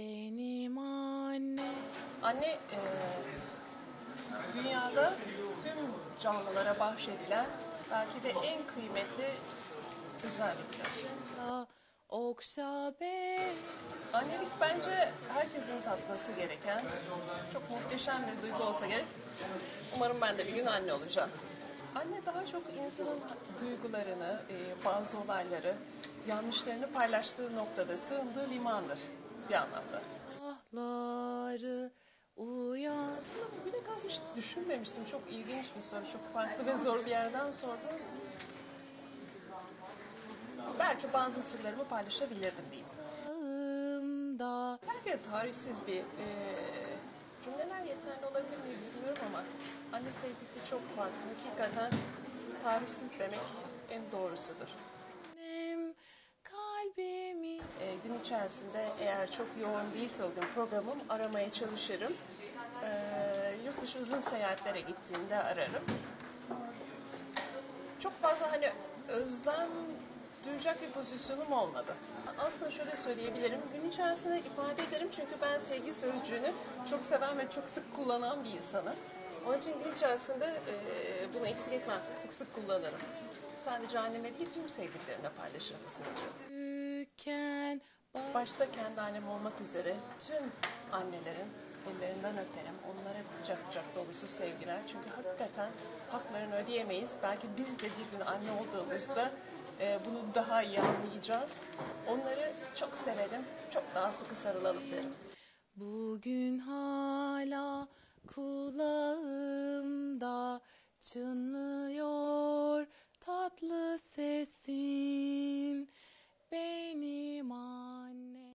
benim anne. Anne e, dünyada tüm canlılara bahşedilen belki de en kıymetli özellikler. Okşa beni. Annelik bence herkesin tatması gereken çok muhteşem bir duygu olsa gerek. Umarım ben de bir gün anne olacağım. Anne daha çok insanın duygularını, e, bazı olayları, yanlışlarını paylaştığı noktada sığındığı limandır bir anlamda. Ahları uyan. Aslında bugüne kadar hiç düşünmemiştim. Çok ilginç bir soru, çok farklı ve zor bir yerden sordunuz. Belki bazı sırlarımı paylaşabilirdim diyeyim. Sağımda Belki de tarifsiz bir e, cümleler yeterli olabilir mi bilmiyorum ama anne sevgisi çok farklı. Hakikaten tarifsiz demek en doğrusudur. Gün içerisinde eğer çok yoğun değilse o gün programım aramaya çalışırım. E, yurt dışı uzun seyahatlere gittiğimde ararım. Çok fazla hani özlem duyacak bir pozisyonum olmadı. Aslında şöyle söyleyebilirim. Gün içerisinde ifade ederim çünkü ben sevgi sözcüğünü çok seven ve çok sık kullanan bir insanım. Onun için gün içerisinde e, bunu eksik etmem. Sık sık kullanırım. Sadece anneme değil tüm sevdiklerimle paylaşırım bu sözcüğü. Bak Başta kendi annem olmak üzere tüm annelerin ellerinden öperim. Onlara kucak kucak dolusu sevgiler. Çünkü hakikaten haklarını ödeyemeyiz. Belki biz de bir gün anne olduğumuzda e, bunu daha iyi anlayacağız. Onları çok severim. Çok daha sıkı sarılalım derim. Bugün hala kulağımda çınlıyor tatlı sesin.